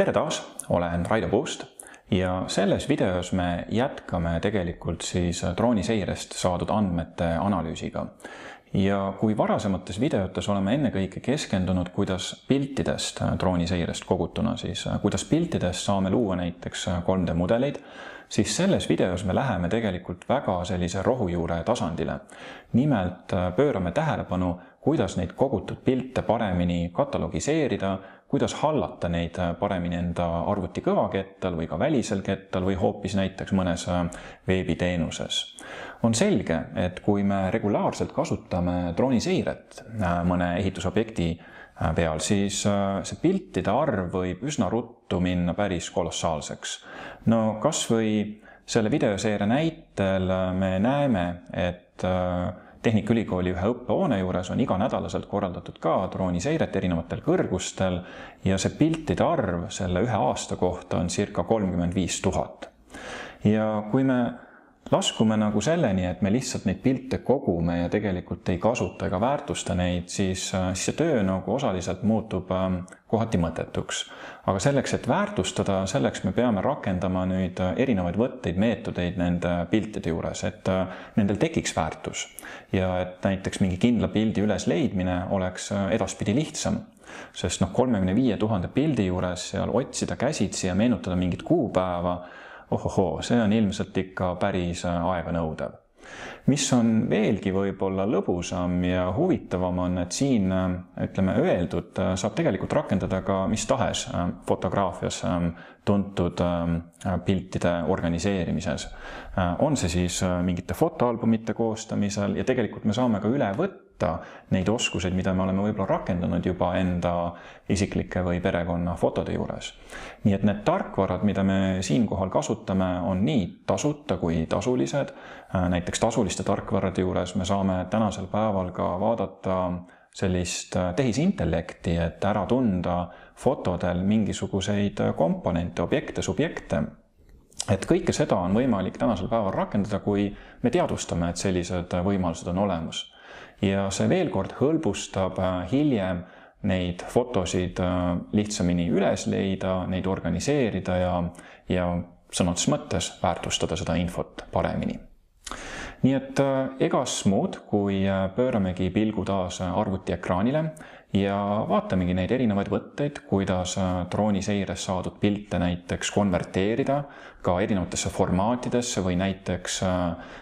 tere taas, olen Raido Puust ja selles videos me jätkame tegelikult siis drooniseirest saadud andmete analüüsiga. ja kui varasemates videotes oleme ennekõike keskendunud, kuidas piltidest drooniseirest kogutuna, siis kuidas piltidest saame luua näiteks 3D mudeleid, siis selles videos me läheme tegelikult väga sellise rohujuure tasandile. nimelt pöörame tähelepanu, kuidas neid kogutud pilte paremini katalogiseerida, kuidas hallata neid äh, paremini enda arvuti kõvakettal või ka välisel kettal või hoopis näiteks mõnes äh, veebiteenuses. on selge, et kui me regulaarselt kasutame drooniseiret äh, mõne ehitusobjekti peal, siis see piltide arv võib üsna ruttu minna päris kolossaalseks. no kas või selle videoseeria näitel me näeme, et Tehnikaülikooli ühe õppehoone juures on iganädalaselt korraldatud ka drooniseiret erinevatel kõrgustel ja see piltide arv selle ühe aasta kohta on circa kolmkümmend viis tuhat. ja kui me laskume nagu selleni, et me lihtsalt neid pilte kogume ja tegelikult ei kasuta ega väärtusta neid, siis, äh, siis see töö nagu osaliselt muutub ähm, kohati mõttetuks. aga selleks, et väärtustada, selleks me peame rakendama nüüd äh, erinevaid võtteid, meetodeid nende piltide juures, et äh, nendel tekiks väärtus. ja et näiteks mingi kindla pildi ülesleidmine oleks edaspidi lihtsam sest noh, kolmekümne viie tuhande pildi juures seal otsida käsitsi ja meenutada mingit kuupäeva ohohoo, see on ilmselt ikka päris äh, aeganõudev. mis on veelgi võib-olla lõbusam ja huvitavam, on, et siin äh, ütleme, öeldud äh, saab tegelikult rakendada ka mis tahes fotograafias ähm, tuntud ähm, piltide organiseerimises. on see siis mingite fotoalbumite koostamisel ja tegelikult me saame ka üle võtta võtta neid oskuseid, mida me oleme võib-olla rakendanud juba enda isiklike või perekonna fotode juures. nii et need tarkvarad, mida me siinkohal kasutame, on nii tasuta kui tasulised. näiteks tasuliste tarkvarade juures me saame tänasel päeval ka vaadata sellist tehisintellekti, et ära tunda fotodel mingisuguseid komponente, objekte, subjekte et kõike seda on võimalik tänasel päeval rakendada, kui me teadvustame, et sellised võimalused on olemas ja see veel kord hõlbustab äh, hiljem neid fotosid äh, lihtsamini üles leida, neid organiseerida ja, ja sõna otseses mõttes väärtustada seda infot paremini. nii et äh, egas muud, kui pööramegi pilgu taas arvutiekraanile ja vaatamegi neid erinevaid võtteid, kuidas drooniseires saadud pilte näiteks konverteerida ka erinevatesse formaatidesse või näiteks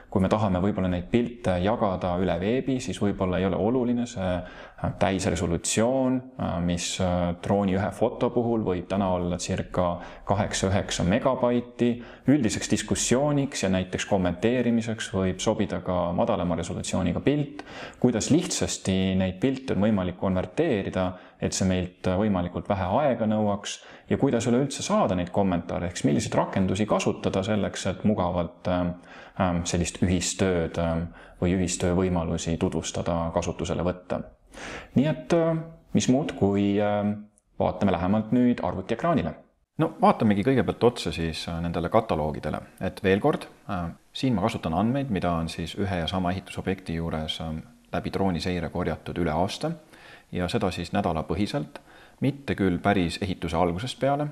kui me tahame võib-olla neid pilte jagada üle veebi, siis võib-olla ei ole oluline see äh, täisresolutsioon, äh, mis äh, drooni ühe foto puhul võib täna olla circa kaheksa-üheksa megabaiti. üldiseks diskussiooniks ja näiteks kommenteerimiseks võib sobida ka madalama resolutsiooniga pilt. kuidas lihtsasti neid pilte on võimalik konverteerida, et see meilt võimalikult vähe aega nõuaks ja kuidas üleüldse saada neid kommentaare, ehk siis milliseid rakendusi kasutada selleks, et mugavalt Ähm, sellist ühistööd ähm, või ühistöö võimalusi tutvustada, kasutusele võtta. nii et äh, mis muud, kui ähm, vaatame lähemalt nüüd arvutiekraanile. no vaatamegi kõigepealt otsa siis äh, nendele kataloogidele, et veel kord, äh, siin ma kasutan andmeid, mida on siis ühe ja sama ehitusobjekti juures läbi drooniseire korjatud üle aasta ja seda siis nädalapõhiselt, mitte küll päris ehituse algusest peale,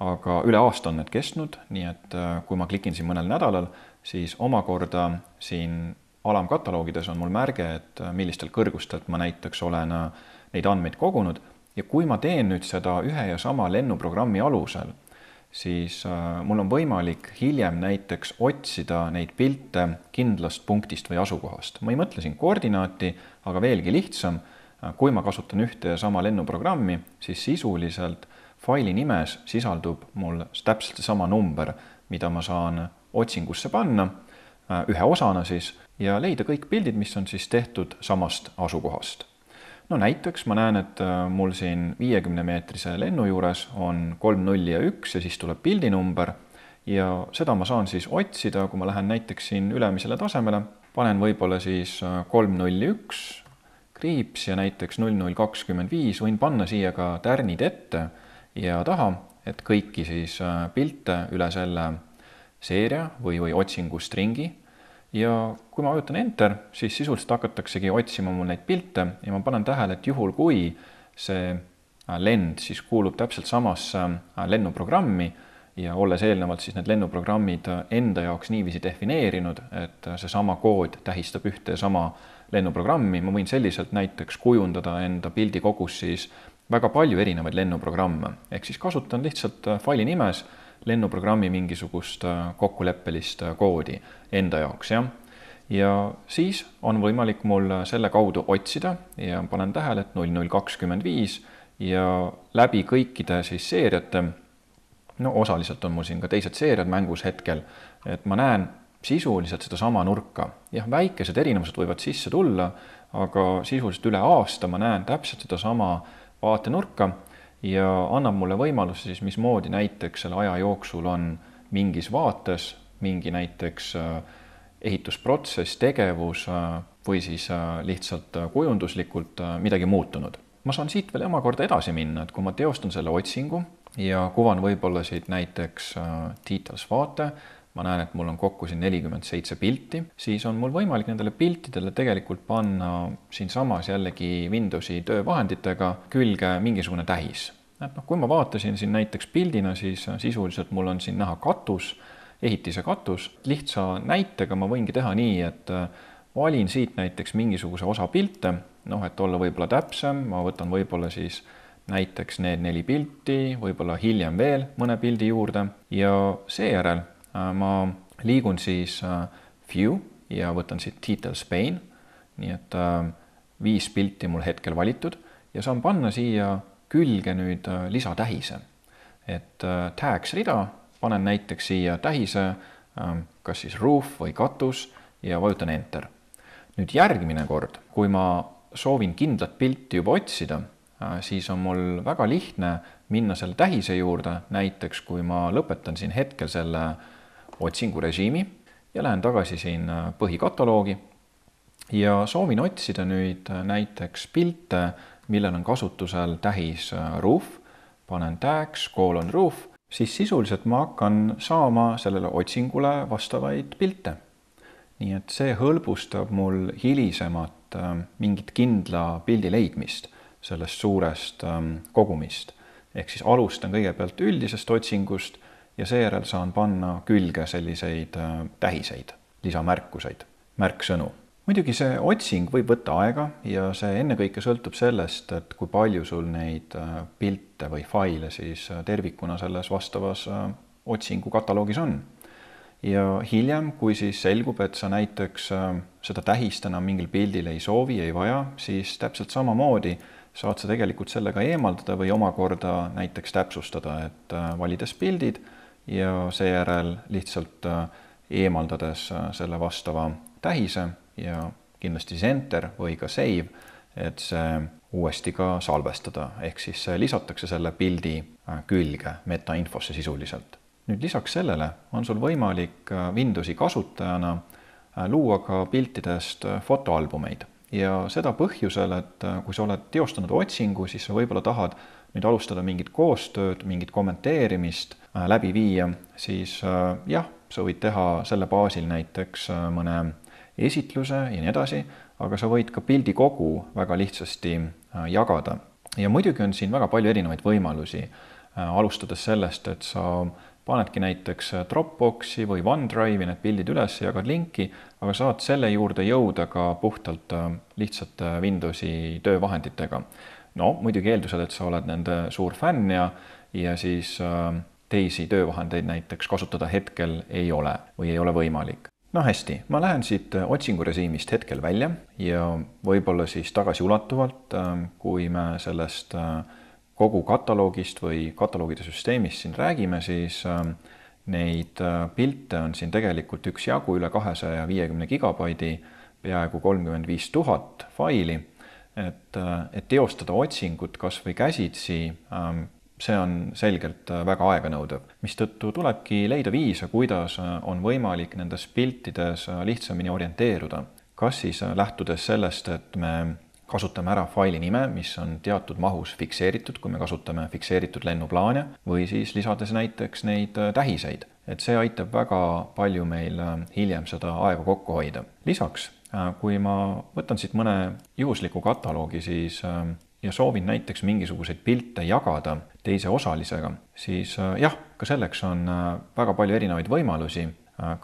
aga üle aasta on need kestnud, nii et kui ma klikin siin mõnel nädalal, siis omakorda siin alamkataloogides on mul märge, et millistel kõrgustelt ma näiteks olen äh, neid andmeid kogunud ja kui ma teen nüüd seda ühe ja sama lennuprogrammi alusel, siis äh, mul on võimalik hiljem näiteks otsida neid pilte kindlast punktist või asukohast. ma ei mõtle siin koordinaati, aga veelgi lihtsam, äh, kui ma kasutan ühte ja sama lennuprogrammi, siis sisuliselt faili nimes sisaldub mul täpselt seesama number, mida ma saan otsingusse panna äh, ühe osana siis ja leida kõik pildid, mis on siis tehtud samast asukohast. no näiteks ma näen, et äh, mul siin viiekümne meetrise lennu juures on kolm nulli ja üks ja siis tuleb pildinumber ja seda ma saan siis otsida, kui ma lähen näiteks siin ülemisele tasemele, panen võib-olla siis äh, kolm nulli üks kriips ja näiteks null null kakskümmend viis, võin panna siia ka tärnid ette ja taha, et kõiki siis pilte üle selle seeria või, või otsingustringi. Ja kui ma vajutan enter, siis sisuliselt hakataksegi otsima mul neid pilte ja ma panen tähele, et juhul, kui see lend siis kuulub täpselt samasse lennuprogrammi ja olles eelnevalt siis need lennuprogrammid enda jaoks niiviisi defineerinud, et seesama kood tähistab ühte ja sama lennuprogrammi, ma võin selliselt näiteks kujundada enda pildikogus siis väga palju erinevaid lennuprogramme, ehk siis kasutan lihtsalt faili nimes lennuprogrammi mingisugust kokkuleppelist koodi enda jaoks, jah. ja siis on võimalik mul selle kaudu otsida ja panen tähele, et null null kakskümmend viis ja läbi kõikide siis seeriate no osaliselt on mul siin ka teised seeriad mängus hetkel, et ma näen sisuliselt sedasama nurka. jah, väikesed erinevused võivad sisse tulla, aga sisuliselt üle aasta ma näen täpselt sedasama vaatenurka ja annab mulle võimaluse siis, mismoodi näiteks selle aja jooksul on mingis vaates mingi näiteks äh, ehitusprotsess, tegevus äh, või siis äh, lihtsalt kujunduslikult midagi muutunud. ma saan siit veel omakorda edasi minna, et kui ma teostan selle otsingu ja kuvan võib-olla siit näiteks details vaate, ma näen, et mul on kokku siin nelikümmend seitse pilti, siis on mul võimalik nendele piltidele tegelikult panna siinsamas jällegi Windowsi töövahenditega külge mingisugune tähis. et noh, kui ma vaatasin siin näiteks pildina, siis sisuliselt mul on siin näha katus, ehitise katus, lihtsa näitega ma võingi teha nii, et äh, valin siit näiteks mingisuguse osa pilte, noh, et olla võib-olla täpsem, ma võtan võib-olla siis näiteks need neli pilti, võib-olla hiljem veel mõne pildi juurde. Ja seejärel ma liigun siis äh, View ja võtan siit Details pane, nii et äh, viis pilti mul hetkel valitud ja saan panna siia külge nüüd lisatähise. et tags rida, panen näiteks siia tähise, kas siis roof või katus ja vajutan enter. nüüd järgmine kord, kui ma soovin kindlat pilti juba otsida Äh, siis on mul väga lihtne minna selle tähise juurde, näiteks kui ma lõpetan siin hetkel selle otsingurežiimi ja lähen tagasi siin äh, põhikataloogi ja soovin otsida nüüd äh, näiteks pilte, millel on kasutusel tähis roof, panen tags, colon roof, siis sisuliselt ma hakkan saama sellele otsingule vastavaid pilte. nii et see hõlbustab mul hilisemat mingit kindla pildi leidmist sellest suurest ähm, kogumist. ehk siis alustan kõigepealt üldisest otsingust ja seejärel saan panna külge selliseid äh, tähiseid, lisamärkuseid, märksõnu. muidugi see otsing võib võtta aega ja see ennekõike sõltub sellest, et kui palju sul neid äh, pilte või faile siis äh, tervikuna selles vastavas otsingu kataloogis on ja hiljem, kui siis selgub, et sa näiteks seda tähist enam mingil pildil ei soovi, ei vaja, siis täpselt samamoodi saad sa tegelikult selle ka eemaldada või omakorda näiteks täpsustada, et valides pildid ja seejärel lihtsalt äh, eemaldades äh, selle vastava tähise ja kindlasti siis enter või ka save, et see uuesti ka salvestada, ehk siis lisatakse selle pildi külge metainfosse sisuliselt. nüüd lisaks sellele on sul võimalik Windowsi kasutajana luua ka piltidest fotoalbumeid ja seda põhjusel, et äh, kui sa oled teostanud otsingu, siis sa võib-olla tahad nüüd alustada mingit koostööd, mingit kommenteerimist äh, läbi viia, siis äh, jah, sa võid teha selle baasil näiteks mõne esitluse ja nii edasi, aga sa võid ka pildi kogu väga lihtsasti jagada. ja muidugi on siin väga palju erinevaid võimalusi, alustades sellest, et sa panedki näiteks Dropboxi või OneDrive'i need pildid üles, jagad linki, aga saad selle juurde jõuda ka puhtalt äh, lihtsalt äh, Windowsi töövahenditega. no muidugi eeldusel, et sa oled nende suur fänn ja, ja siis äh, teisi töövahendeid näiteks kasutada hetkel ei ole või ei ole võimalik. no hästi, ma lähen siit otsingurežiimist hetkel välja ja võib-olla siis tagasiulatuvalt, kui me sellest äh, kogu kataloogist või kataloogide süsteemist siin räägime, siis ähm, neid äh, pilte on siin tegelikult üksjagu üle kahesaja viiekümne gigabaidi, peaaegu kolmkümmend viis tuhat faili. et, äh, et teostada otsingut kas või käsitsi, ähm, see on selgelt äh, väga aeganõudev, mistõttu tulebki leida viise, kuidas on võimalik nendes piltides lihtsamini orienteeruda. kas siis lähtudes sellest, et me kasutame ära faili nime, mis on teatud mahus fikseeritud, kui me kasutame fikseeritud lennuplaane, või siis lisades näiteks neid äh, tähiseid. et see aitab väga palju meil äh, hiljem seda aega kokku hoida. lisaks, äh, kui ma võtan siit mõne juhusliku kataloogi, siis ja soovin näiteks mingisuguseid pilte jagada teise osalisega, siis jah, ka selleks on väga palju erinevaid võimalusi,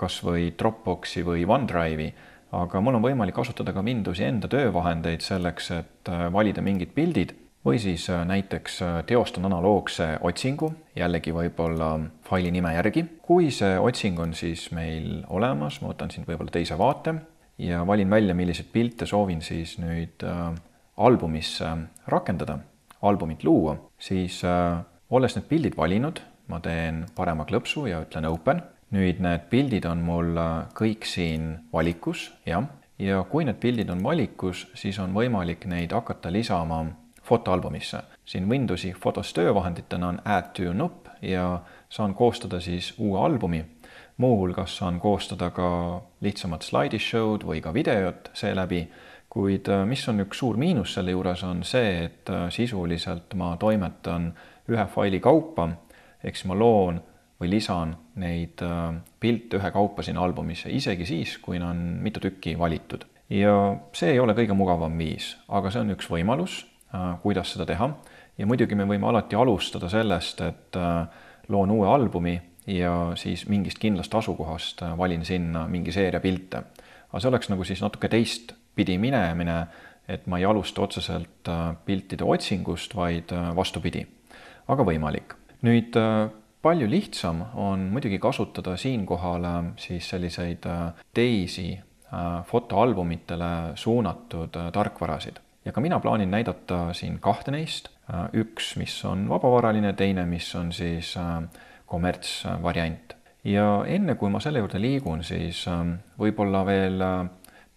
kas või Dropboxi või OneDrive'i, aga mul on võimalik kasutada ka Windowsi enda töövahendeid selleks, et valida mingid pildid või siis äh, näiteks äh, teostan analoogse otsingu, jällegi võib-olla faili nime järgi. kui see otsing on siis meil olemas, ma võtan siin võib-olla teise vaate ja valin välja, milliseid pilte soovin siis nüüd äh, albumisse rakendada, albumit luua, siis olles need pildid valinud, ma teen parema klõpsu ja ütlen open. nüüd need pildid on mul kõik siin valikus, jah, ja kui need pildid on valikus, siis on võimalik neid hakata lisama fotoalbumisse. siin Windowsi fotos töövahenditena on Add to nupp ja saan koostada siis uue albumi. muuhulgas saan koostada ka lihtsamat slaidishow'd või ka videot seeläbi, kuid äh, mis on üks suur miinus selle juures, on see, et äh, sisuliselt ma toimetan ühe faili kaupa, ehk siis ma loon või lisan neid äh, pilte ühekaupa sinna albumisse, isegi siis, kui on mitu tükki valitud. ja see ei ole kõige mugavam viis, aga see on üks võimalus kuidas seda teha. ja muidugi me võime alati alustada sellest, et loon uue albumi ja siis mingist kindlast asukohast valin sinna mingi seeria pilte. aga see oleks nagu siis natuke teistpidi minemine, et ma ei alusta otseselt piltide otsingust, vaid vastupidi. aga võimalik. nüüd palju lihtsam on muidugi kasutada siinkohal siis selliseid teisi fotoalbumitele suunatud tarkvarasid ja ka mina plaanin näidata siin kahte neist, üks, mis on vabavaraline, teine, mis on siis äh, kommertsvariant. ja enne, kui ma selle juurde liigun, siis äh, võib-olla veel äh,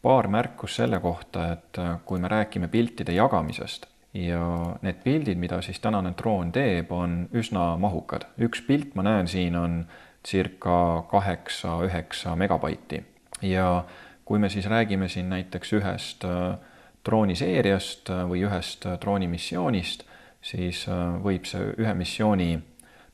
paar märkust selle kohta, et kui me räägime piltide jagamisest ja need pildid, mida siis tänane droon teeb, on üsna mahukad. üks pilt, ma näen siin, on circa kaheksa-üheksa megabaiti ja kui me siis räägime siin näiteks ühest äh, drooniseeriast äh, või ühest äh, droonimissioonist, siis äh, võib see ühe missiooni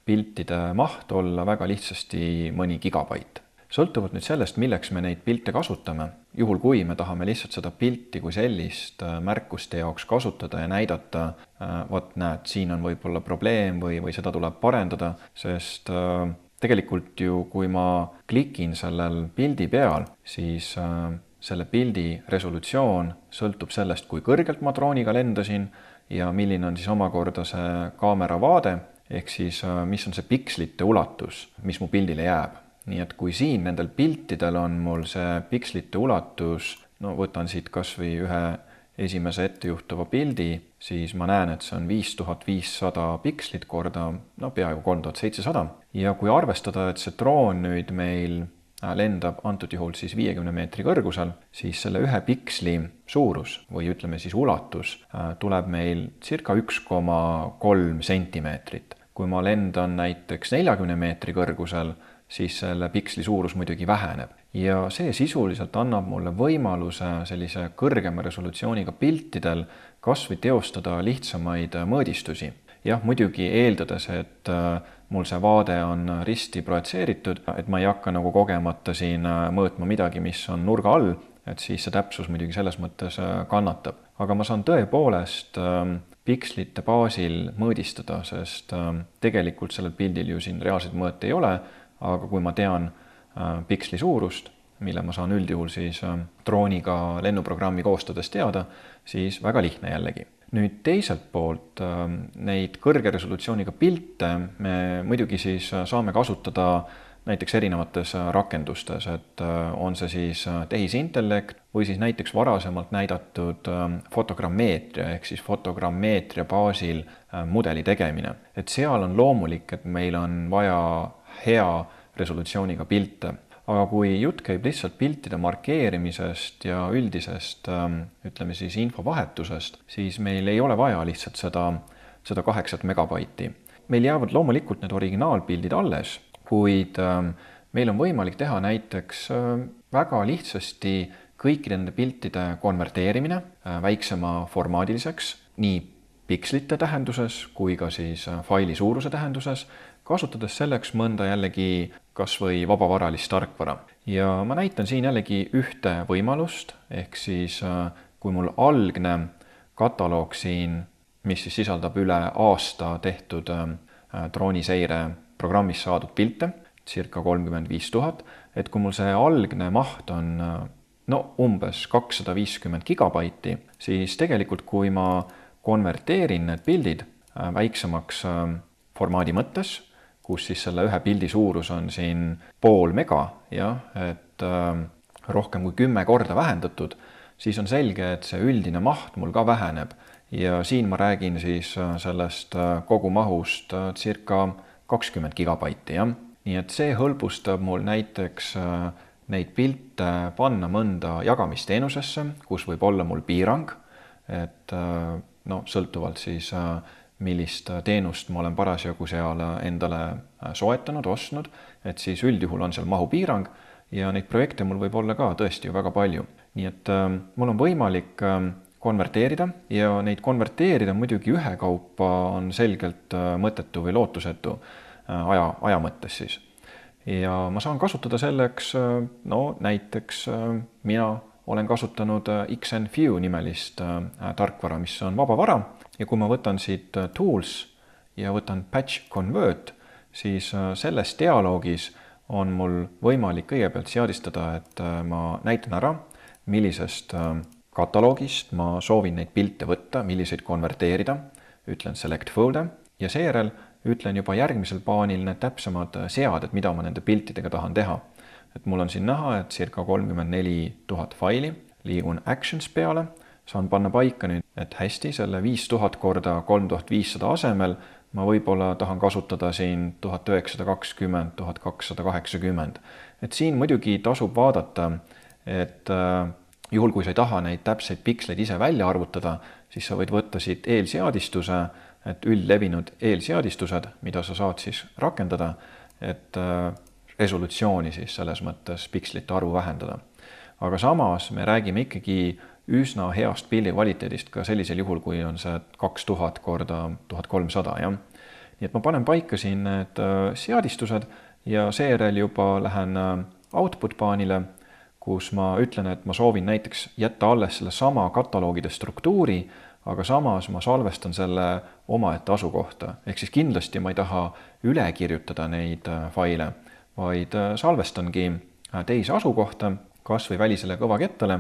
piltide maht olla väga lihtsasti mõni gigabait. sõltuvalt nüüd sellest, milleks me neid pilte kasutame, juhul kui me tahame lihtsalt seda pilti kui sellist märkuste jaoks kasutada ja näidata, vot näed, siin on võib-olla probleem või, või seda tuleb parendada, sest tegelikult ju, kui ma klikin sellel pildi peal, siis selle pildi resolutsioon sõltub sellest, kui kõrgelt ma drooniga lendasin ja milline on siis omakorda see kaamera vaade, ehk siis äh, mis on see pikslite ulatus, mis mu pildile jääb. Nii et kui siin nendel piltidel on mul see pikslite ulatus, no võtan siit kas või ühe esimese ettejuhtuva pildi, siis ma näen, et see on viis tuhat viissada pikslit korda no peaaegu kolm tuhat seitsesada ja kui arvestada, et see droon nüüd meil Äh, lendab antud juhul siis viiekümne meetri kõrgusel, siis selle ühe piksli suurus või ütleme siis ulatus äh, tuleb meil circa üks koma kolm sentimeetrit. kui ma lendan näiteks neljakümne meetri kõrgusel, siis selle piksli suurus muidugi väheneb ja see sisuliselt annab mulle võimaluse sellise kõrgema resolutsiooniga piltidel kas või teostada lihtsamaid mõõdistusi. jah, muidugi eeldades, et äh, mul see vaade on risti projitseeritud, et ma ei hakka nagu kogemata siin äh, mõõtma midagi, mis on nurga all, et siis see täpsus muidugi selles mõttes äh, kannatab. aga ma saan tõepoolest ähm, pikslite baasil mõõdistada, sest ähm, tegelikult sellel pildil ju siin reaalseid mõõte ei ole, aga kui ma tean äh, piksli suurust, mille ma saan üldjuhul siis ähm, drooniga lennuprogrammi koostades teada, siis väga lihtne jällegi nüüd teiselt poolt ähm, neid kõrge resolutsiooniga pilte me muidugi siis äh, saame kasutada näiteks erinevates äh, rakendustes, et äh, on see siis tehisintellekt või siis näiteks varasemalt näidatud fotogrammeetria ehk siis fotogrammeetria baasil mudeli tegemine. et seal on loomulik, et meil on vaja hea resolutsiooniga pilte aga kui jutt käib lihtsalt piltide markeerimisest ja üldisest ähm, ütleme siis infovahetusest, siis meil ei ole vaja lihtsalt seda, seda kaheksat megabaiti. meil jäävad loomulikult need originaalpildid alles, kuid ähm, meil on võimalik teha näiteks ähm, väga lihtsasti kõikide nende piltide konverteerimine äh, väiksema formaadiliseks, nii pikslite tähenduses kui ka siis äh, faili suuruse tähenduses, kasutades selleks mõnda jällegi kas või vabavaralist tarkvara. ja ma näitan siin jällegi ühte võimalust, ehk siis äh, kui mul algne kataloog siin mis siis sisaldab üle aasta tehtud drooniseire programmis saadud pilte, circa kolmkümmend viis tuhat, et kui mul see algne maht on no umbes kakssada viiskümmend gigabaiti, siis tegelikult, kui ma konverteerin need pildid väiksemaks formaadi mõttes, kus siis selle ühe pildi suurus on siin pool mega, jah, et rohkem kui kümme korda vähendatud, siis on selge, et see üldine maht mul ka väheneb ja siin ma räägin siis sellest kogumahust circa kakskümmend gigabaiti, jah. nii et see hõlbustab mul näiteks äh, neid pilte panna mõnda jagamisteenusesse, kus võib olla mul piirang, et äh, noh, sõltuvalt siis äh, millist teenust ma olen parasjagu seal endale soetanud, ostnud, et siis üldjuhul on seal mahupiirang ja neid projekte mul võib olla ka tõesti ju väga palju. nii et äh, mul on võimalik äh, konverteerida ja neid konverteerida muidugi ühekaupa on selgelt äh, mõttetu või lootusetu äh, aja, aja mõttes siis. ja ma saan kasutada selleks, äh, no näiteks mina olen kasutanud XNFew nimelist tarkvara, mis on vaba vara ja kui ma võtan siit tools ja võtan patch convert, siis selles dialoogis on mul võimalik kõigepealt seadistada, et ma näitan ära, millisest kataloogist ma soovin neid pilte võtta, milliseid konverteerida, ütlen select folder ja seejärel ütlen juba järgmisel paanil need täpsemad seaded, mida ma nende piltidega tahan teha. et mul on siin näha, et circa kolmkümmend neli tuhat faili, liigun actions peale, saan panna paika nüüd, et hästi, selle viis tuhat korda kolm tuhat viissada asemel ma võib-olla tahan kasutada siin tuhat üheksasada kakskümmend, tuhat kakssada kaheksakümmend. et siin muidugi tasub vaadata, et äh, juhul, kui sa ei taha neid täpseid piksleid ise välja arvutada, siis sa võid võtta siit eelseadistuse, et üldlevinud eelseadistused, mida sa saad siis rakendada, et äh, resolutsiooni siis selles mõttes pikslite arvu vähendada. Aga samas me räägime ikkagi üsna heast pildi kvaliteedist ka sellisel juhul, kui on see kaks tuhat korda tuhat kolmsada, jah. nii et ma panen paika siin need äh, seadistused ja seejärel juba lähen äh, output paanile kus ma ütlen, et ma soovin näiteks jätta alles sellesama kataloogide struktuuri, aga samas ma salvestan selle omaette asukohta. ehk siis kindlasti ma ei taha üle kirjutada neid äh, faile, vaid salvestangi teise asukohta, kas või välisele kõvakettale,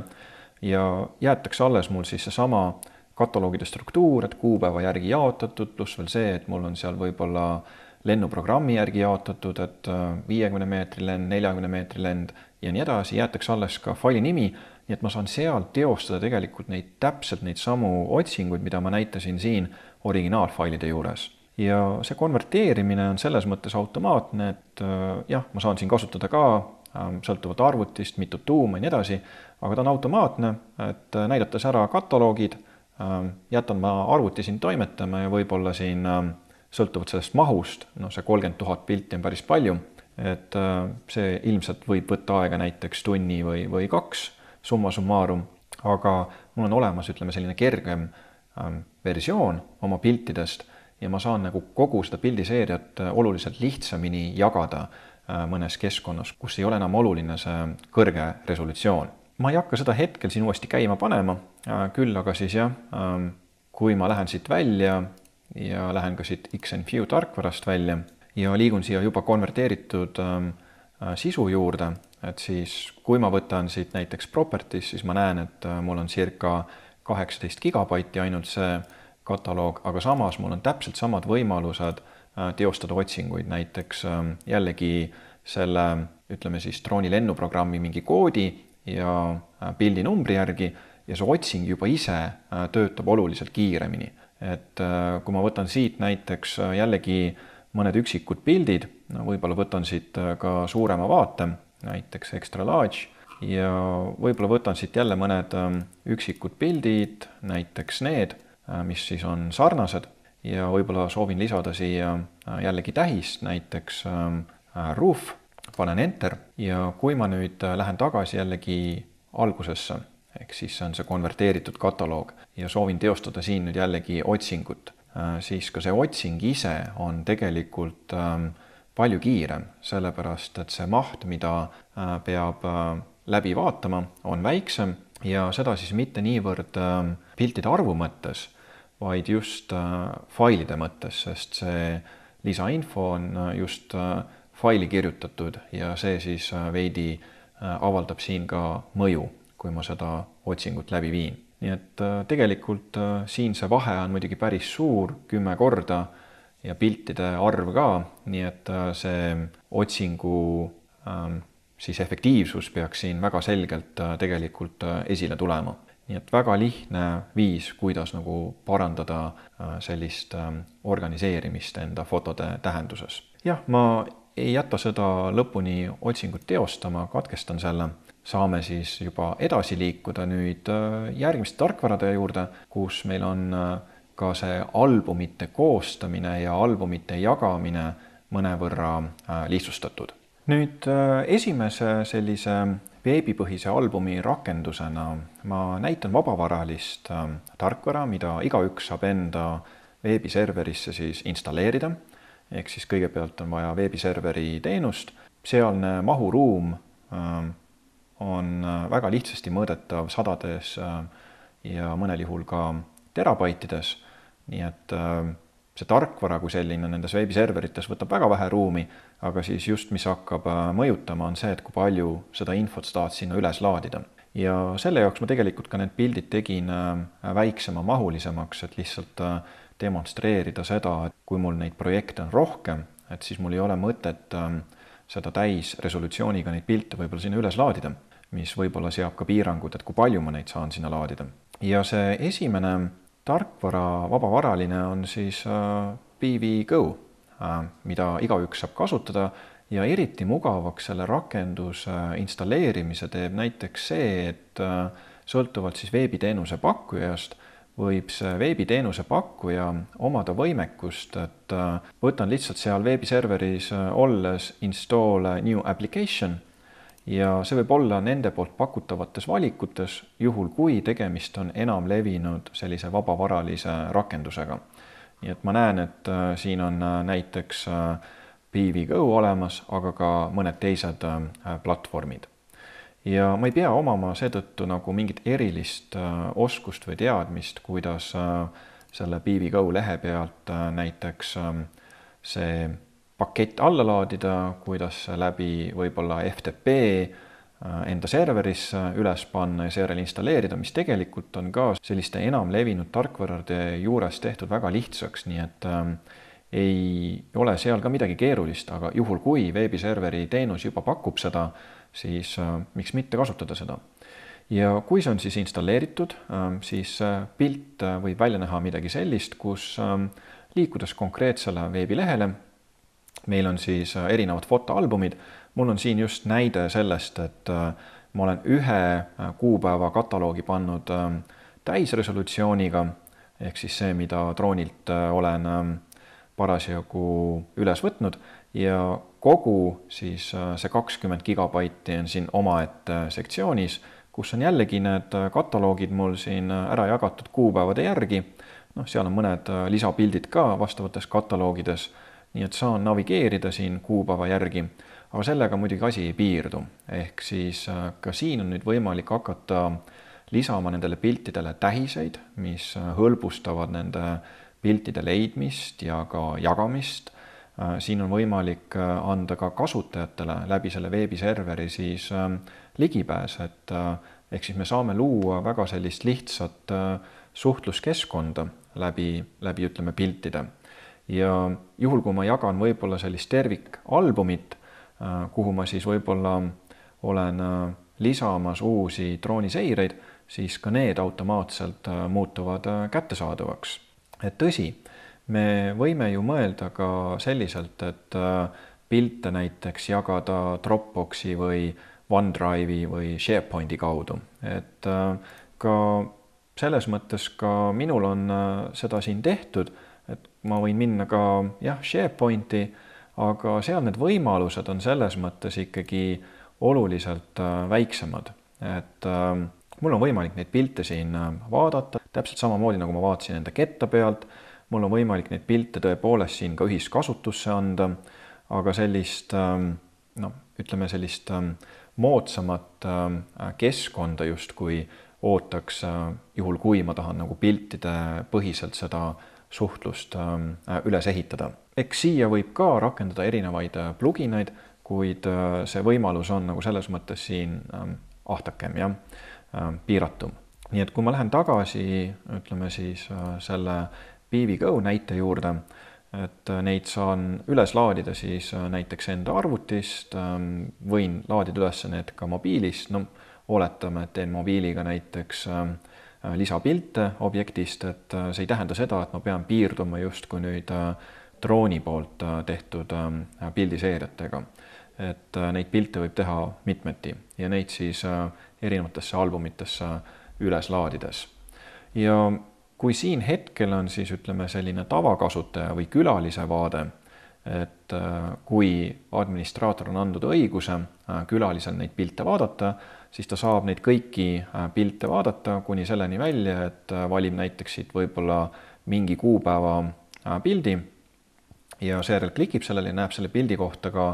ja jäetakse alles mul siis seesama kataloogide struktuur, et kuupäeva järgi jaotatud, pluss veel see, et mul on seal võib-olla lennuprogrammi järgi jaotatud, et viiekümne meetri lend, neljakümne meetri lend ja nii edasi, jäetakse alles ka faili nimi, nii et ma saan sealt teostada tegelikult neid täpselt neid samu otsinguid, mida ma näitasin siin originaalfailide juures. ja see konverteerimine on selles mõttes automaatne, et äh, jah, ma saan siin kasutada ka äh, sõltuvalt arvutist, mitut tuuma ja nii edasi, aga ta on automaatne, et äh, näidates ära kataloogid, jätan ma arvuti siin toimetama ja võib-olla siin sõltuvalt sellest mahust, noh, see kolmkümmend tuhat pilti on päris palju et äh, see ilmselt võib võtta aega näiteks tunni või, või kaks summa summarum, aga mul on olemas, ütleme, selline kergem ähm, versioon oma piltidest ja ma saan nagu kogu seda pildiseeriat äh, oluliselt lihtsamini jagada mõnes keskkonnas, kus ei ole enam oluline see kõrge resolutsioon. ma ei hakka seda hetkel siin uuesti käima panema, küll aga siis jah, ähm, kui ma lähen siit välja ja lähen ka siit XNFew tarkvarast välja ja liigun siia juba konverteeritud ähm, äh, sisu juurde, et siis kui ma võtan siit näiteks properties, siis ma näen, et äh, mul on circa kaheksateist gigabaiti ainult see kataloog, aga samas mul on täpselt samad võimalused äh, teostada otsinguid, näiteks ähm, jällegi selle ütleme siis drooni lennuprogrammi mingi koodi ja pildinumbri järgi ja see otsing juba ise töötab oluliselt kiiremini. et kui ma võtan siit näiteks jällegi mõned üksikud pildid, no võib-olla võtan siit äh, ka suurema vaate, näiteks extra large, ja võib-olla võtan siit jälle mõned ähm, üksikud pildid, näiteks need, äh, mis siis on sarnased ja võib-olla soovin lisada siia äh, jällegi tähist, näiteks ähm, roof, panen enter. Ja kui ma nüüd lähen tagasi jällegi algusesse, ehk siis see on see konverteeritud kataloog ja soovin teostada siin nüüd jällegi otsingut, Äh, siis ka see otsing ise on tegelikult ähm, palju kiirem, sellepärast et see maht, mida äh, peab äh, läbi vaatama, on väiksem ja seda siis mitte niivõrd ähm, piltide arvu mõttes, vaid just failide mõttes, sest see lisainfo on just faili kirjutatud ja see siis veidi avaldab siin ka mõju, kui ma seda otsingut läbi viin. nii et tegelikult siin see vahe on muidugi päris suur, kümme korda ja piltide arv ka, nii et see otsingu ähm, siis efektiivsus peaks siin väga selgelt äh, tegelikult äh, esile tulema. Nii et väga lihtne viis, kuidas nagu parandada äh, sellist ähm, organiseerimist enda fotode tähenduses. jah, ma ei jäta seda lõpuni otsingut teostama, katkestan selle, saame siis juba edasi liikuda nüüd järgmiste tarkvarade juurde, kus meil on ka see albumite koostamine ja albumite jagamine mõnevõrra lihtsustatud nüüd äh, esimese sellise veebipõhise albumi rakendusena ma näitan vabavaralist äh, tarkvara, mida igaüks saab enda veebiserverisse siis installeerida. ehk siis kõigepealt on vaja veebiserveri teenust, sealne mahuruum äh, on väga lihtsasti mõõdetav sadades ja mõnel juhul ka terabaitides, nii et see tarkvara kui selline nendes veebiserverites võtab väga vähe ruumi, aga siis just, mis hakkab äh, mõjutama, on see, et kui palju seda infot sa tahad sinna üles laadida. ja selle jaoks ma tegelikult ka need pildid tegin äh, väiksemamahulisemaks, et lihtsalt äh, demonstreerida seda, et kui mul neid projekte on rohkem, et siis mul ei ole mõtet seda täisresolutsiooniga neid pilte võib-olla sinna üles laadida, mis võib-olla seab ka piirangud, et kui palju ma neid saan sinna laadida. ja see esimene tarkvara vabavaraline on siis BV Go, äh, mida igaüks saab kasutada. Ja eriti mugavaks selle rakenduse installeerimise teeb näiteks see, et äh, sõltuvalt siis veebiteenuse pakkujast võib see veebiteenuse pakkuja omada võimekust, et äh, võtan lihtsalt seal veebiserveris olles install new application ja see võib olla nende poolt pakutavates valikutes, juhul kui tegemist on enamlevinud sellise vabavaralise rakendusega. nii et ma näen, et äh, siin on äh, näiteks äh, olemas, aga ka mõned teised platvormid. ja ma ei pea omama seetõttu nagu mingit erilist oskust või teadmist, kuidas selle BVGO lehe pealt näiteks see pakett alla laadida, kuidas läbi võib-olla FTP äh, enda serverisse üles panna ja seejärel installeerida, mis tegelikult on ka selliste enamlevinud tarkvarade juures tehtud väga lihtsaks, nii et äh, ei ole seal ka midagi keerulist, aga juhul, kui veebiserveri teenus juba pakub seda, siis äh, miks mitte kasutada seda. ja kui see on siis installeeritud äh,, siis äh, pilt äh, võib välja näha midagi sellist, kus liikudes konkreetsele veebilehele meil on siis äh, erinevad fotoalbumid. mul on siin just näide sellest, et äh, ma olen ühe äh, kuupäeva kataloogi pannud täisresolutsiooniga ehk siis see, mida droonilt olen parasjagu üles võtnud ja kogu siis see kakskümmend gigabaiti on siin omaette sektsioonis, kus on jällegi need kataloogid mul siin ära jagatud kuupäevade järgi. noh, seal on mõned lisapildid ka vastavates kataloogides nii et saan navigeerida siin kuupäeva järgi, aga sellega muidugi asi ei piirdu. ehk siis äh, ka siin on nüüd võimalik hakata lisama nendele piltidele tähiseid, mis äh, hõlbustavad nende piltide leidmist ja ka jagamist. Äh, siin on võimalik anda ka kasutajatele läbi selle veebiserveri siis ligipääs, et ehk siis me saame luua väga sellist lihtsat suhtluskeskkonda läbi, läbi ütleme piltide ja juhul, kui ma jagan võib-olla sellist tervikalbumit, äh, kuhu ma siis võib-olla olen äh, lisamas uusi drooniseireid, siis ka need automaatselt äh, muutuvad kättesaadavaks. et tõsi, me võime ju mõelda ka selliselt, et pilte näiteks jagada Dropboxi või OneDrive'i või SharePointi kaudu, et ka selles mõttes ka minul on seda siin tehtud ma võin minna ka jah, SharePointi, aga seal need võimalused on selles mõttes ikkagi oluliselt äh, väiksemad, et äh, mul on võimalik neid pilte siin äh, vaadata, täpselt samamoodi, nagu ma vaatasin enda ketta pealt, mul on võimalik neid pilte tõepoolest siin ka ühiskasutusse anda, aga sellist noh, ütleme sellist moodsamat keskkonda justkui ootaks, juhul kui ma tahan nagu piltide põhiselt seda suhtlust üles ehitada. eks siia võib ka rakendada erinevaid pluginaid, kuid see võimalus on nagu selles mõttes siin ahtakem, jah, piiratum. nii et kui ma lähen tagasi, ütleme siis selle BBGO näite juurde, et äh, neid saan üles laadida siis äh, näiteks enda arvutist, ähm, võin laadida üles need ka mobiilist, no oletame, et teen mobiiliga näiteks ähm, äh, lisapilte objektist, et see ei tähenda seda, et ma pean piirduma justkui nüüd drooni poolt tehtud ähm, pildiseeriatega. et neid pilte võib teha mitmeti ja neid siis erinevatesse albumitesse üles laadides. ja kui siin hetkel on siis ütleme, selline tavakasutaja või külalise vaade, et äh, kui administraator on andnud õiguse äh, külalisel neid pilte vaadata, siis ta saab neid kõiki äh, pilte vaadata kuni selleni välja, et valib näiteks siit võib-olla mingi kuupäeva pildi ja seejärel klikib sellele ja näeb selle pildi kohta ka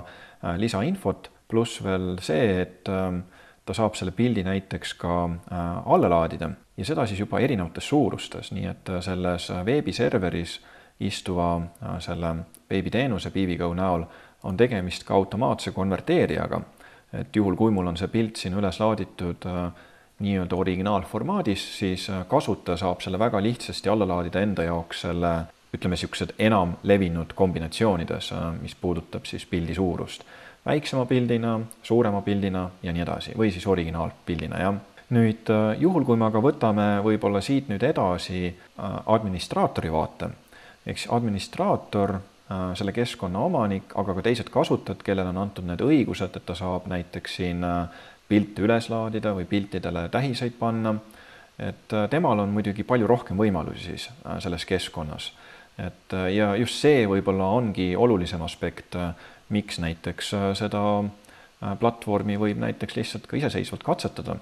lisainfot, pluss veel see, et ta saab selle pildi näiteks ka alla laadida. Ja seda siis juba erinevates suurustes, nii et selles veebiserveris istuva äh, selle veebiteenuse BBGO näol on tegemist ka automaatse konverteerijaga. et juhul, kui mul on see pilt siin üles laaditud nii-öelda originaalformaadis, siis kasutaja saab selle väga lihtsasti alla laadida enda jaoks selle ütleme, niisugused enam levinud kombinatsioonides, mis puudutab siis pildi suurust. väiksema pildina, suurema pildina ja nii edasi, või siis originaalpildina, jah nüüd äh, juhul, kui me aga võtame võib-olla siit nüüd edasi äh, administraatori vaate, ehk siis administraator, äh, selle keskkonna omanik, aga ka teised kasutajad, kellele on antud need õigused, et ta saab näiteks siin pilte üles laadida või piltidele tähiseid panna, et temal on muidugi palju rohkem võimalusi siis selles keskkonnas. et ja just see võib-olla ongi olulisem aspekt, miks näiteks seda platvormi võib näiteks lihtsalt ka iseseisvalt katsetada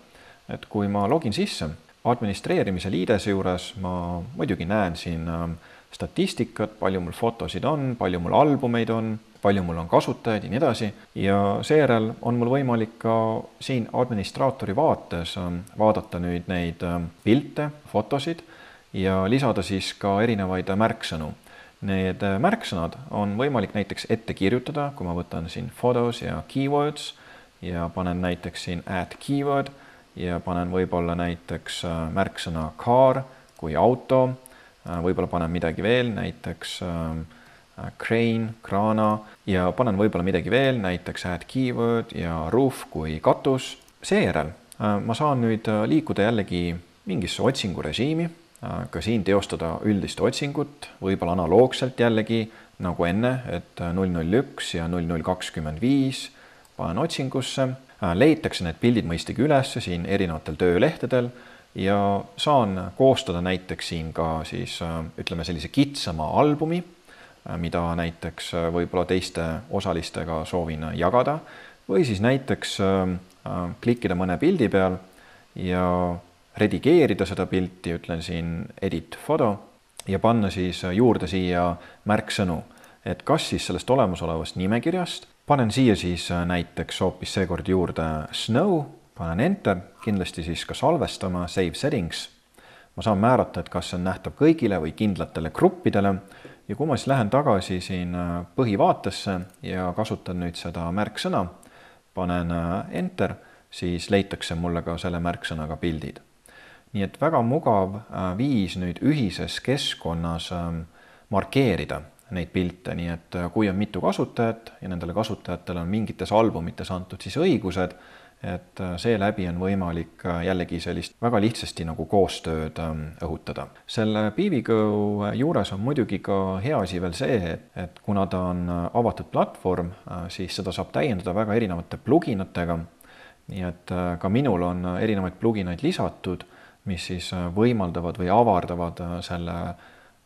et kui ma login sisse administreerimise liidese juures, ma muidugi näen siin ähm, statistikat, palju mul fotosid on, palju mul albumeid on, palju mul on kasutajaid ja nii edasi ja seejärel on mul võimalik ka siin administraatori vaates ähm, vaadata nüüd neid ähm, pilte, fotosid ja lisada siis ka erinevaid märksõnu. Need äh, märksõnad on võimalik näiteks ette kirjutada, kui ma võtan siin photos ja keywords ja panen näiteks siin add keyword ja panen võib-olla näiteks äh, märksõna car kui auto, äh, võib-olla panen midagi veel, näiteks äh, crane, kraana. Ja panen võib-olla midagi veel, näiteks add keyword ja roof kui katus. seejärel ma saan nüüd liikuda jällegi mingisse otsingurežiimi, ka siin teostada üldist otsingut, võib-olla analoogselt jällegi nagu enne, et null null üks ja null null kakskümmend viis panen otsingusse. Äh, leitakse need pildid mõistagi üles siin erinevatel töölehtedel ja saan koostada näiteks siin ka siis äh, ütleme sellise kitsama albumi, äh, mida näiteks võib-olla teiste osalistega soovin jagada. Või siis näiteks klikkida mõne pildi peal ja redigeerida seda pilti, ütlen siin edit photo ja panna siis juurde siia märksõnu, et kas siis sellest olemasolevast nimekirjast panen siia siis äh, näiteks hoopis seekord juurde snow, panen enter, kindlasti siis ka salvestama, save settings. ma saan määrata, et kas see on nähtav kõigile või kindlatele gruppidele ja kui ma siis lähen tagasi siin äh, põhivaatesse ja kasutan nüüd seda märksõna, panen äh, enter, siis leitakse mulle ka selle märksõnaga pildid. nii et väga mugav viis nüüd ühises keskkonnas ähm, markeerida neid pilte, nii et äh, kui on mitu kasutajat ja nendele kasutajatele on mingites albumites antud siis õigused, et äh, seeläbi on võimalik äh, jällegi sellist väga lihtsasti nagu koostööd ähm, õhutada. selle BBGO juures on muidugi ka hea asi veel see, et, kuna ta on avatud platvorm, siis seda saab täiendada väga erinevate pluginatega, nii et ka minul on erinevaid pluginaid lisatud, mis siis võimaldavad või avardavad selle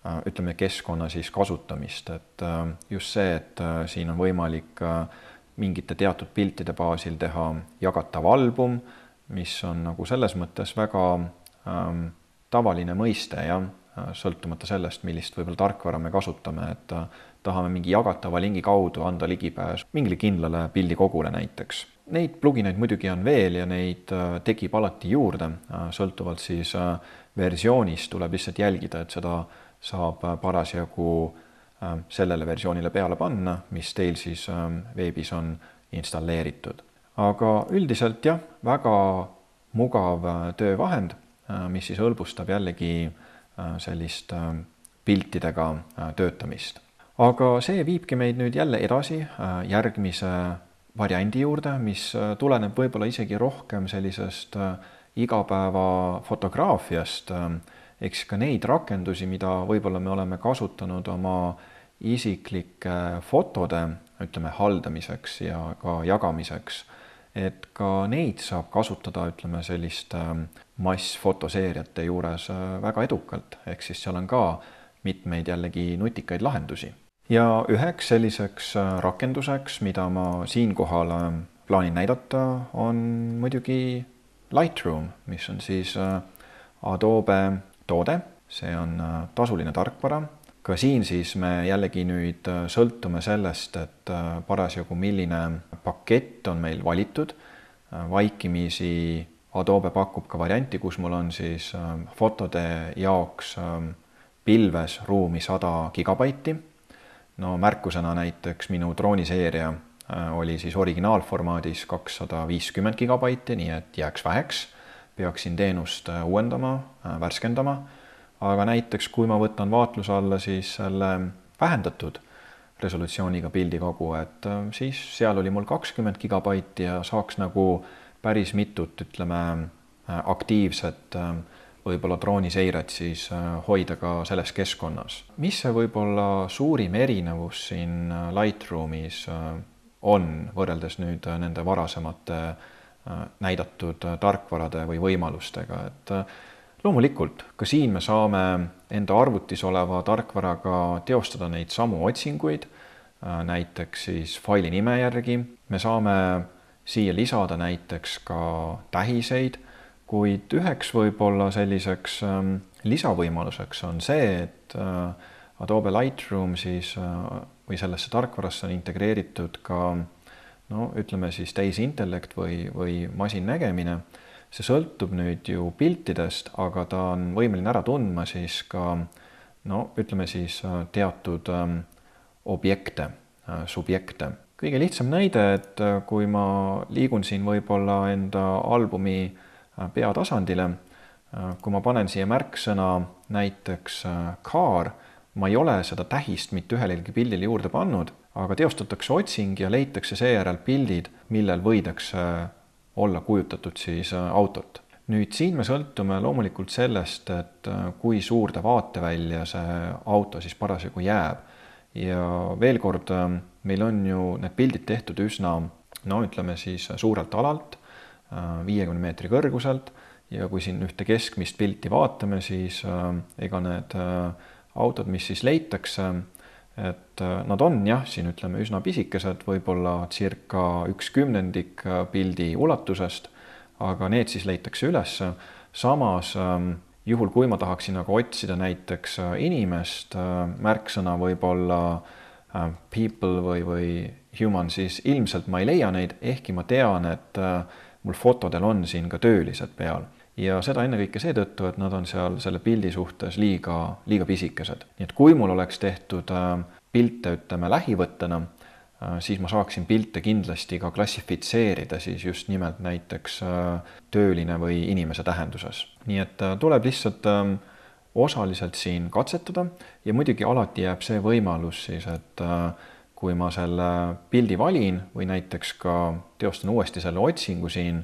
Äh, ütleme, keskkonna siis kasutamist, et äh, just see, et äh, siin on võimalik mingite teatud piltide baasil teha jagatav album, mis on nagu selles mõttes väga ähm, tavaline mõiste, jah, sõltumata sellest, millist võib-olla tarkvara me kasutame, et tahame mingi jagatava lingi kaudu anda ligipääsu mingile kindlale pildikogule näiteks. neid pluginaid muidugi on veel ja neid tekib alati juurde, sõltuvalt siis versioonist tuleb lihtsalt jälgida, et seda saab parasjagu sellele versioonile peale panna, mis teil siis veebis on installeeritud. aga üldiselt jah, väga mugav töövahend, mis siis hõlbustab jällegi sellist piltidega töötamist aga see viibki meid nüüd jälle edasi äh, järgmise variandi juurde, mis äh, tuleneb võib-olla isegi rohkem sellisest äh, igapäeva fotograafiast, ehk siis ka neid rakendusi, mida võib-olla me oleme kasutanud oma isiklike fotode, ütleme, haldamiseks ja ka jagamiseks, et ka neid saab kasutada, ütleme, selliste massfotoseeriate juures väga edukalt, ehk siis seal on ka mitmeid jällegi nutikaid lahendusi. Ja üheks selliseks äh, rakenduseks, mida ma siinkohal äh, plaanin näidata, on muidugi Lightroom, mis on siis äh, Adobe toode, see on tasuline tarkvara. Ka siin siis me jällegi nüüd sõltume sellest, et parasjagu milline pakett on meil valitud. vaikimisi Adobe pakub ka varianti, kus mul on siis fotode jaoks pilves ruumi sada gigabaiti no märkusena näiteks minu drooniseeria äh, oli siis originaalformaadis kakssada viiskümmend gigabaiti, nii et jääks väheks. peaksin teenust äh, uuendama, äh, värskendama. Aga näiteks kui ma võtan vaatluse alla siis selle vähendatud resolutsiooniga pildikogu, et siis seal oli mul kakskümmend gigabaiti ja saaks nagu päris mitut, ütleme, aktiivset äh, võib-olla drooniseiret siis äh, hoida ka selles keskkonnas. mis see võib-olla suurim erinevus siin äh, Lightroomis äh, on võrreldes nüüd nende varasemate näidatud tarkvarade või võimalustega, et loomulikult ka siin me saame enda arvutis oleva tarkvaraga teostada neid samu otsinguid, näiteks siis faili nime järgi, me saame siia lisada näiteks ka tähiseid kuid üheks võib-olla selliseks ähm, lisavõimaluseks on see, et äh, Adobe Lightroom siis äh, või sellesse tarkvarasse on integreeritud ka no ütleme siis tehisintellekt või, või masinnägemine. See sõltub nüüd ju piltidest, aga ta on võimeline ära tundma siis ka no ütleme siis äh, teatud ähm, objekte, subjekte. kõige lihtsam näide, et kui ma liigun siin võib-olla enda albumi Äh, peatasandile. Äh, kui ma panen siia märksõna näiteks äh, car, ma ei ole seda tähist mitte ühelegi pildile juurde pannud, aga teostatakse otsing ja leitakse seejärel pildid, millel võidakse olla kujutatud siis autot. nüüd siin me sõltume loomulikult sellest, et kui suurde vaatevälja see auto siis parasjagu jääb. ja veel kord, meil on ju need pildid tehtud üsna no ütleme siis suurelt alalt Äh, viiekümne meetri kõrguselt ja kui siin ühte keskmist pilti vaatame, siis äh, ega need äh, autod, mis siis leitakse, et nad on jah, siin ütleme üsna pisikesed, võib-olla circa üks kümnendik pildi ulatusest, aga need siis leitakse üles. samas ähm, juhul, kui ma tahaksin nagu otsida näiteks inimest, märksõna võib-olla people või, või human, siis ilmselt ma ei leia neid, ehkki ma tean, et mul fotodel on siin ka töölised peal ja seda ennekõike seetõttu, et nad on seal selle pildi suhtes liiga, liiga pisikesed. nii et kui mul oleks tehtud äh, pilte, ütleme, lähivõttena, äh, siis ma saaksin pilte kindlasti ka klassifitseerida siis just nimelt näiteks äh, tööline või inimese tähenduses. nii et tuleb lihtsalt ähm, osaliselt siin katsetada ja muidugi alati jääb see võimalus siis, et kui ma selle pildi valin või näiteks ka teostan uuesti selle otsingu siin,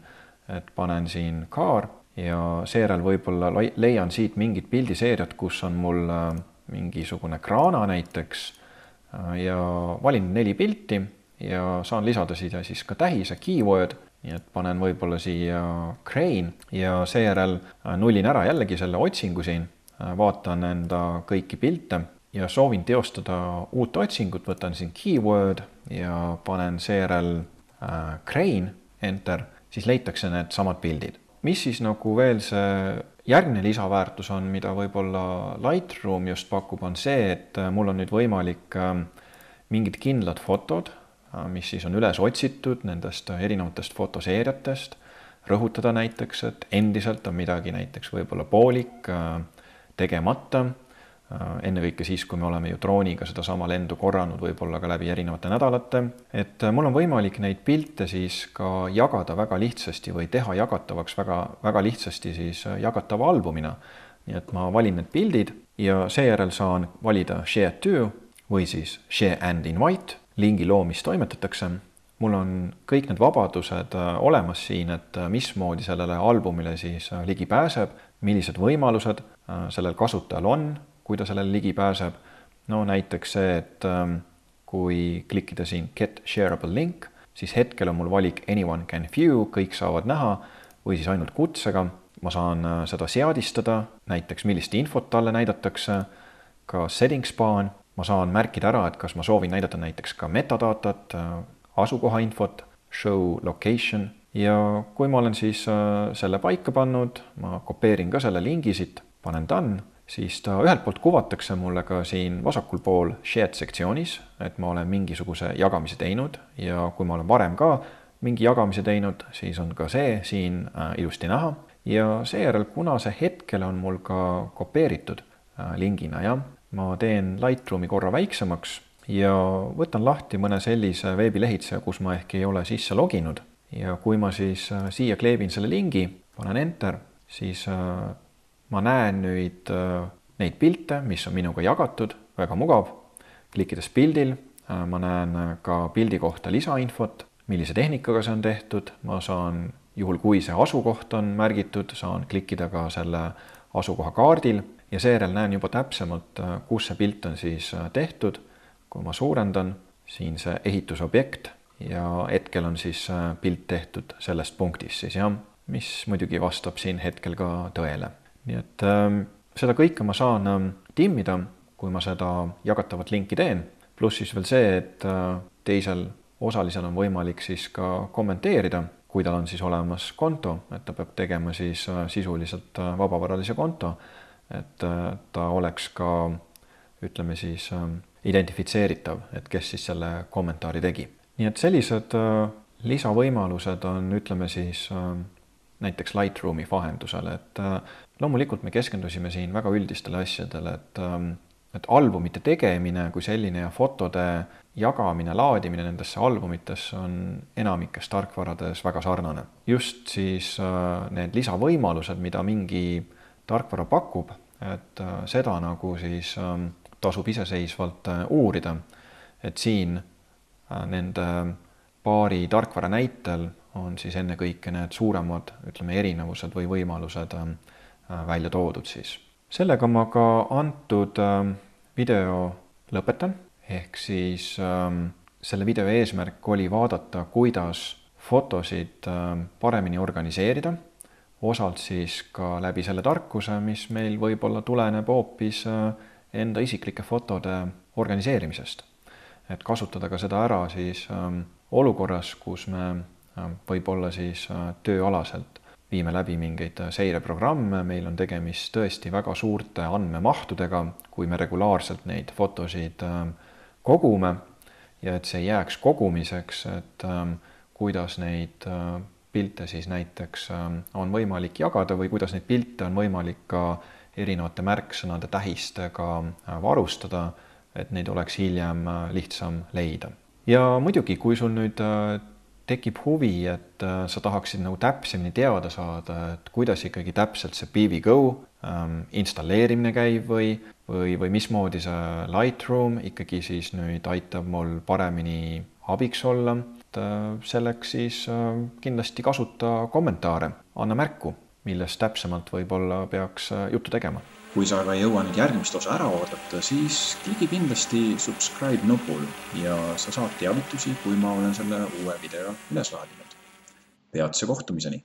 et panen siin car ja seejärel võib-olla leian siit mingid pildiseeriad, kus on mul äh, mingisugune kraana näiteks äh, ja valin neli pilti ja saan lisada siia siis ka tähise keyword, nii et panen võib-olla siia crane ja seejärel äh, nullin ära jällegi selle otsingu siin, vaatan enda kõiki pilte ja soovin teostada uut otsingut, võtan siin keyword ja panen seejärel crane, enter, siis leitakse needsamad pildid. Mis siis nagu veel see järgmine lisaväärtus on, mida võib-olla Lightroom just pakub, on see, et äh, mul on nüüd võimalik äh, mingid kindlad fotod mis siis on üles otsitud nendest erinevatest fotoseeriatest, rõhutada näiteks, et endiselt on midagi näiteks võib-olla poolik, tegemata. Äh, ennekõike siis, kui me oleme ju drooniga sedasama lendu korranud võib-olla ka läbi erinevate nädalate, et äh, mul on võimalik neid pilte siis ka jagada väga lihtsasti või teha jagatavaks väga, väga lihtsasti siis äh, jagatava albumina. nii et ma valin need pildid ja seejärel saan valida share to või siis share and invite, lingi loomist toimetatakse. mul on kõik need vabadused olemas siin, et mismoodi sellele albumile siis ligi pääseb, millised võimalused sellel kasutajal on kui ta sellele ligi pääseb. no näiteks see, et ähm, kui klikkida siin get shareable link, siis hetkel on mul valik anyone can view, kõik saavad näha, või siis ainult kutsega. ma saan äh, seda seadistada, näiteks millist infot talle näidatakse, ka settings span, ma saan märkida ära, et kas ma soovin näidata näiteks ka metadatat, äh, asukoha infot, show location ja kui ma olen siis äh, selle paika pannud, ma kopeerin ka selle lingi siit, panen done siis ta ühelt poolt kuvatakse mulle ka siin vasakul pool shared sektsioonis, et ma olen mingisuguse jagamise teinud ja kui ma olen varem ka mingi jagamise teinud, siis on ka see siin äh, ilusti näha. Ja seejärel, kuna see hetkel on mul ka kopeeritud äh, lingina, jah, ma teen Lightroomi korra väiksemaks ja võtan lahti mõne sellise veebilehitseja, kus ma ehk ei ole sisse loginud. Ja kui ma siis äh, siia kleebin selle lingi, panen enter, siis ma näen nüüd äh, neid pilte, mis on minuga jagatud, väga mugav. klikkides pildil äh, ma näen äh, ka pildi kohta lisainfot, millise tehnikaga see on tehtud, ma saan, juhul kui see asukoht on märgitud, saan klikkida ka selle asukoha kaardil. Ja seejärel näen juba täpsemalt, kus see pilt on siis tehtud. kui ma suurendan, siin see ehitusobjekt ja hetkel on siis pilt tehtud sellest punktist siis jah, mis muidugi vastab siin hetkel ka tõele nii et ähm, seda kõike ma saan ähm, timmida, kui ma seda jagatavat linki teen, pluss siis veel see, et äh, teisel osalisel on võimalik siis ka kommenteerida, kui tal on siis olemas konto, et ta peab tegema siis äh, sisuliselt äh, vabavaralise konto, et äh, ta oleks ka ütleme siis äh, identifitseeritav, et kes siis selle kommentaari tegi. nii et sellised äh, lisavõimalused on, ütleme siis äh, näiteks Lightroomi vahendusel, et äh, loomulikult me keskendusime siin väga üldistele asjadele, et ähm, et albumite tegemine kui selline ja fotode jagamine, laadimine nendesse albumitesse on enamikes tarkvarades väga sarnane. just siis äh, need lisavõimalused, mida mingi tarkvara pakub, et äh, seda nagu siis ähm, tasub iseseisvalt uurida, et siin nende paari tarkvara näitel on siis ennekõike need suuremad, ütleme, erinevused või võimalused ähm, äh, välja toodud siis. sellega ma ka antud ähm, video lõpetan, ehk siis ähm, selle video eesmärk oli vaadata, kuidas fotosid paremini organiseerida, osalt siis ka läbi selle tarkuse, mis meil võib-olla tuleneb hoopis äh, enda isiklike fotode organiseerimisest. et kasutada ka seda ära siis olukorras, kus me võib-olla siis äh, tööalaselt viime läbi mingeid äh, seireprogramme, meil on tegemist tõesti väga suurte andmemahtudega, kui me regulaarselt neid fotosid ähm, kogume ja et see ei jääks kogumiseks, et ähm, kuidas neid äh, pilte siis näiteks ähm, on võimalik jagada või kuidas neid pilte on võimalik ka erinevate märksõnade, tähistega varustada, et neid oleks hiljem lihtsam leida. ja muidugi, kui sul nüüd tekib huvi, et äh, sa tahaksid nagu täpsemini teada saada, et kuidas ikkagi täpselt see BVGO ähm, installeerimine käib või, või, või mismoodi see Lightroom ikkagi siis nüüd aitab mul paremini abiks olla, et äh, selleks siis äh, kindlasti kasuta kommentaare, anna märku, millest täpsemalt võib-olla peaks äh, juttu tegema kui sa aga ei jõua nüüd järgmist osa ära oodata, siis kliki kindlasti subscribe nupul ja sa saad teavitusi, kui ma olen selle uue video üles laadinud. peatse kohtumiseni!